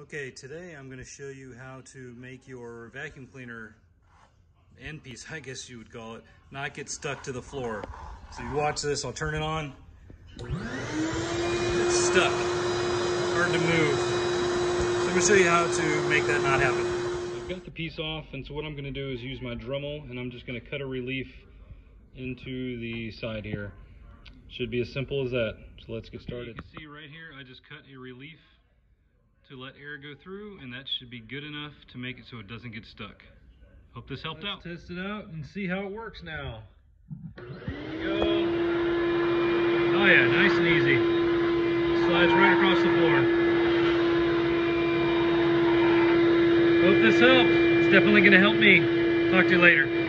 Okay, today I'm going to show you how to make your vacuum cleaner end piece, I guess you would call it, not get stuck to the floor. So you watch this, I'll turn it on. It's stuck, hard to move. So I'm going to show you how to make that not happen. I've got the piece off, and so what I'm going to do is use my Dremel, and I'm just going to cut a relief into the side here. Should be as simple as that. So let's get started. You can see right here, I just cut a relief to let air go through, and that should be good enough to make it so it doesn't get stuck. Hope this helped Let's out. test it out and see how it works now. There you go. Oh yeah, nice and easy. Slides right across the floor. Hope this helps. It's definitely going to help me. Talk to you later.